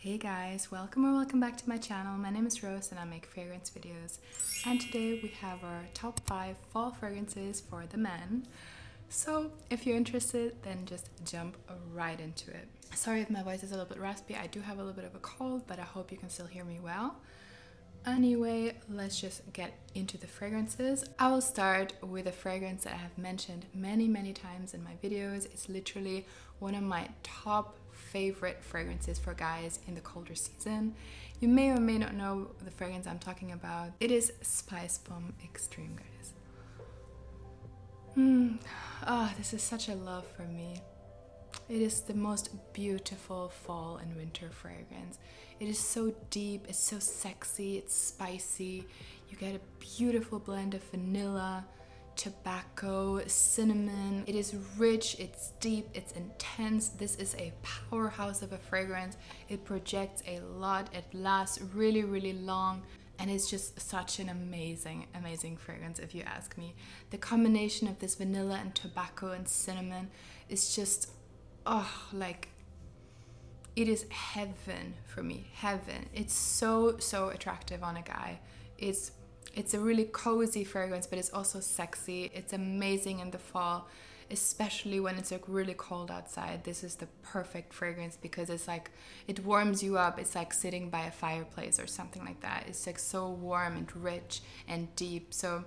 Hey guys, welcome or welcome back to my channel. My name is Rose and I make fragrance videos. And today we have our top 5 fall fragrances for the men. So if you're interested, then just jump right into it. Sorry if my voice is a little bit raspy, I do have a little bit of a cold, but I hope you can still hear me well. Anyway, let's just get into the fragrances. I will start with a fragrance that I have mentioned many, many times in my videos. It's literally one of my top favorite fragrances for guys in the colder season. You may or may not know the fragrance I'm talking about. It is Spicebomb Extreme, guys. Hmm. Oh, this is such a love for me. It is the most beautiful fall and winter fragrance. It is so deep, it's so sexy, it's spicy. You get a beautiful blend of vanilla, tobacco, cinnamon. It is rich, it's deep, it's intense. This is a powerhouse of a fragrance. It projects a lot, it lasts really, really long and it's just such an amazing, amazing fragrance if you ask me. The combination of this vanilla and tobacco and cinnamon is just oh, like it is heaven for me. Heaven. It's so so attractive on a guy. It's it's a really cozy fragrance, but it's also sexy. It's amazing in the fall, especially when it's like really cold outside. This is the perfect fragrance because it's like it warms you up. It's like sitting by a fireplace or something like that. It's like so warm and rich and deep. So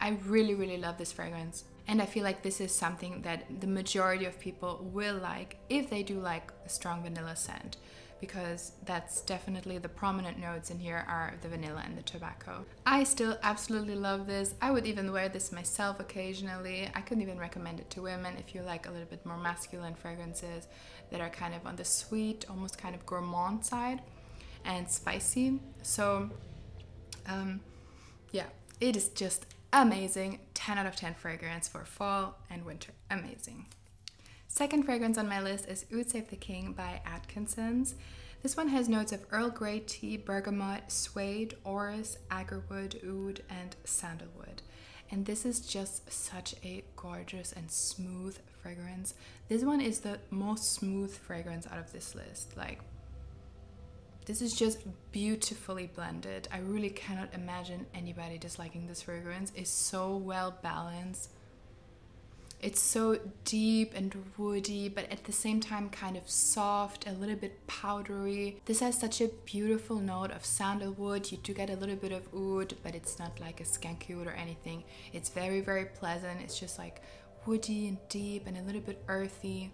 I really really love this fragrance. And I feel like this is something that the majority of people will like if they do like a strong vanilla scent because that's definitely the prominent notes in here are the vanilla and the tobacco. I still absolutely love this. I would even wear this myself occasionally. I couldn't even recommend it to women if you like a little bit more masculine fragrances that are kind of on the sweet, almost kind of gourmand side and spicy. So um, yeah, it is just amazing 10 out of 10 fragrance for fall and winter amazing second fragrance on my list is oud save the king by atkinson's this one has notes of earl grey tea bergamot suede orris agarwood oud and sandalwood and this is just such a gorgeous and smooth fragrance this one is the most smooth fragrance out of this list like this is just beautifully blended. I really cannot imagine anybody disliking this fragrance. It's so well balanced. It's so deep and woody, but at the same time kind of soft, a little bit powdery. This has such a beautiful note of sandalwood. You do get a little bit of oud, but it's not like a skanky oud or anything. It's very, very pleasant. It's just like woody and deep and a little bit earthy.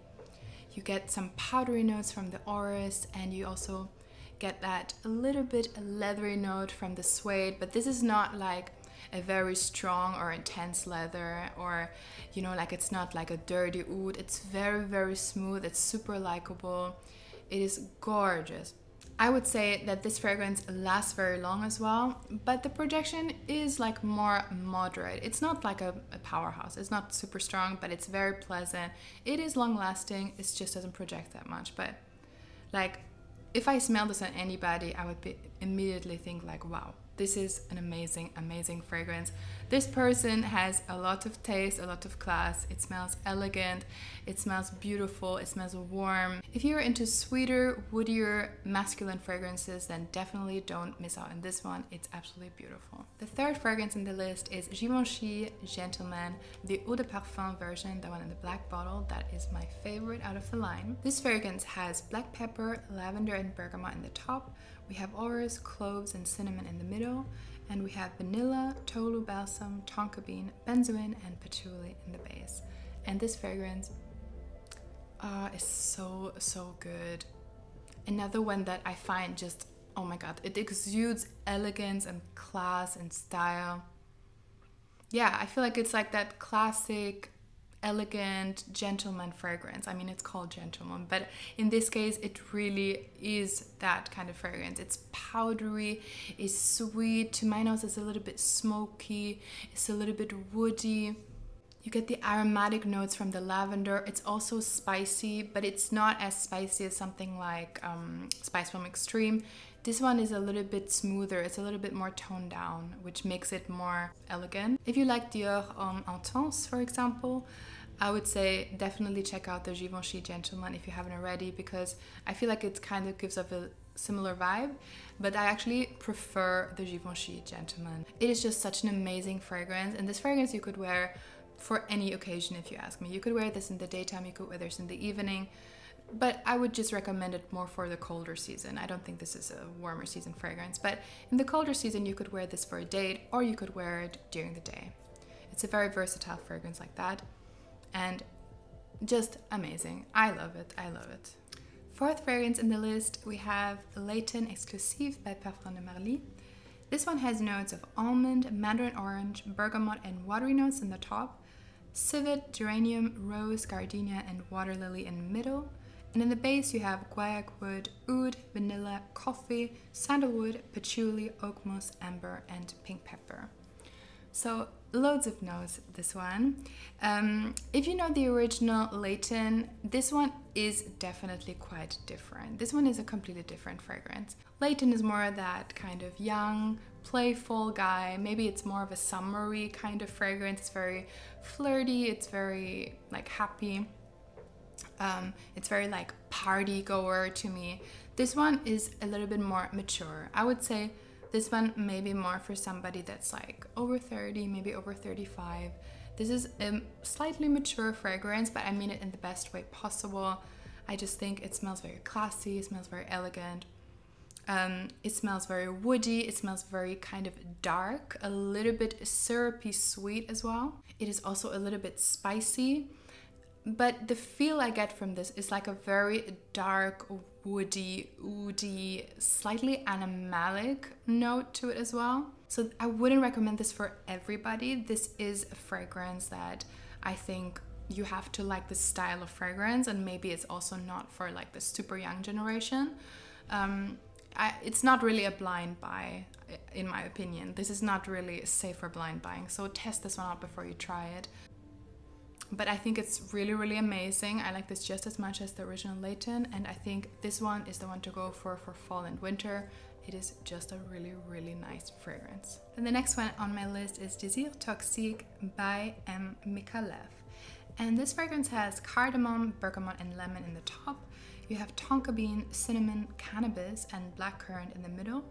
You get some powdery notes from the orris and you also get that a little bit leathery note from the suede, but this is not like a very strong or intense leather or you know like it's not like a dirty oud it's very very smooth it's super likable it is gorgeous I would say that this fragrance lasts very long as well, but the projection is like more moderate. It's not like a, a, powerhouse. It's not super strong, but it's very pleasant. It is long lasting. It just doesn't project that much. But like if I smell this on anybody, I would be, immediately think like, wow, this is an amazing, amazing fragrance. This person has a lot of taste, a lot of class. It smells elegant, it smells beautiful, it smells warm. If you're into sweeter, woodier, masculine fragrances, then definitely don't miss out on this one. It's absolutely beautiful. The third fragrance in the list is Givenchy Gentleman, the Eau de Parfum version, the one in the black bottle. That is my favorite out of the line. This fragrance has black pepper, lavender, and bergamot in the top we have orris, cloves, and cinnamon in the middle, and we have vanilla, tolu balsam, tonka bean, benzoin, and patchouli in the base. And this fragrance uh, is so, so good. Another one that I find just, oh my god, it exudes elegance and class and style. Yeah, I feel like it's like that classic elegant gentleman fragrance. I mean, it's called gentleman, but in this case, it really is that kind of fragrance. It's powdery, it's sweet. To my nose, it's a little bit smoky, it's a little bit woody. You get the aromatic notes from the lavender. It's also spicy, but it's not as spicy as something like um, Spicebomb Extreme. This one is a little bit smoother, it's a little bit more toned down, which makes it more elegant. If you like Dior um, Intense, for example, I would say definitely check out the Givenchy Gentleman if you haven't already because I feel like it kind of gives off a similar vibe, but I actually prefer the Givenchy Gentleman. It is just such an amazing fragrance, and this fragrance you could wear for any occasion if you ask me. You could wear this in the daytime, you could wear this in the evening, but I would just recommend it more for the colder season. I don't think this is a warmer season fragrance, but in the colder season, you could wear this for a date or you could wear it during the day. It's a very versatile fragrance like that, and just amazing. I love it. I love it. Fourth fragrance in the list, we have Layton Exclusive by Parfums de Marly. This one has notes of almond, mandarin orange, bergamot, and watery notes in the top, civet, geranium, rose, gardenia, and water lily in the middle. And in the base, you have guaiac wood, oud, vanilla, coffee, sandalwood, patchouli, oak moss, amber, and pink pepper. So loads of notes this one. Um, if you know the original layton this one is definitely quite different. This one is a completely different fragrance. Layton is more of that kind of young playful guy. Maybe it's more of a summery kind of fragrance. It's very flirty. It's very like happy. Um, it's very like party goer to me. This one is a little bit more mature. I would say this one may be more for somebody that's like over 30, maybe over 35. This is a slightly mature fragrance, but I mean it in the best way possible. I just think it smells very classy, it smells very elegant. Um, it smells very woody, it smells very kind of dark, a little bit syrupy sweet as well. It is also a little bit spicy, but the feel I get from this is like a very dark, woody, woody, slightly animalic note to it as well. So I wouldn't recommend this for everybody. This is a fragrance that I think you have to like the style of fragrance and maybe it's also not for like the super young generation. Um, I, it's not really a blind buy in my opinion. This is not really safe for blind buying. So test this one out before you try it but I think it's really, really amazing. I like this just as much as the original Layton, and I think this one is the one to go for for fall and winter. It is just a really, really nice fragrance. And the next one on my list is Désir Toxique by M. Micallef. And this fragrance has cardamom, bergamot, and lemon in the top. You have tonka bean, cinnamon, cannabis, and blackcurrant in the middle.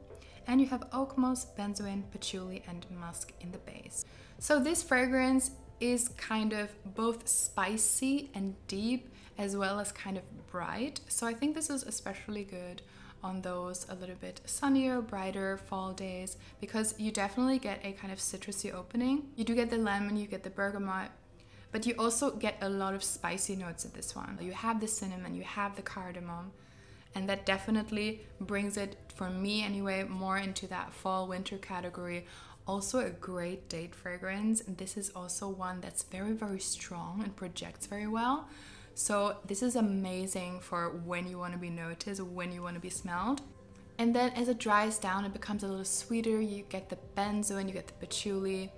And you have oak moss, benzoin, patchouli, and musk in the base. So this fragrance is kind of both spicy and deep as well as kind of bright. So I think this is especially good on those a little bit sunnier, brighter fall days because you definitely get a kind of citrusy opening. You do get the lemon, you get the bergamot, but you also get a lot of spicy notes in this one. You have the cinnamon, you have the cardamom, and that definitely brings it, for me anyway, more into that fall winter category also a great date fragrance. This is also one that's very, very strong and projects very well. So this is amazing for when you want to be noticed, when you want to be smelled. And then as it dries down, it becomes a little sweeter. You get the benzoin, you get the patchouli.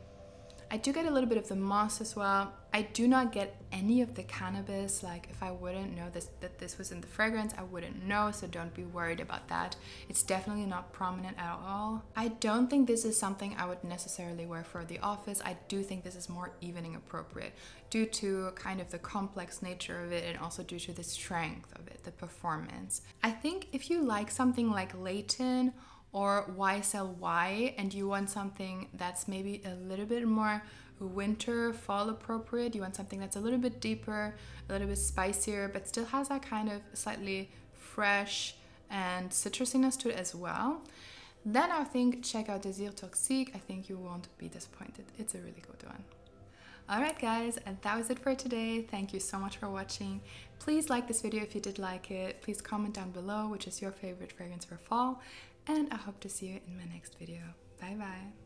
I do get a little bit of the moss as well. I do not get any of the cannabis. Like if I wouldn't know this that this was in the fragrance, I wouldn't know, so don't be worried about that. It's definitely not prominent at all. I don't think this is something I would necessarily wear for the office. I do think this is more evening appropriate due to kind of the complex nature of it and also due to the strength of it, the performance. I think if you like something like Layton or YSL Y and you want something that's maybe a little bit more winter, fall appropriate. You want something that's a little bit deeper, a little bit spicier, but still has that kind of slightly fresh and citrusiness to it as well. Then I think check out Désir Toxique. I think you won't be disappointed. It's a really good one. Alright guys, and that was it for today. Thank you so much for watching. Please like this video if you did like it. Please comment down below which is your favorite fragrance for fall. And I hope to see you in my next video. Bye bye.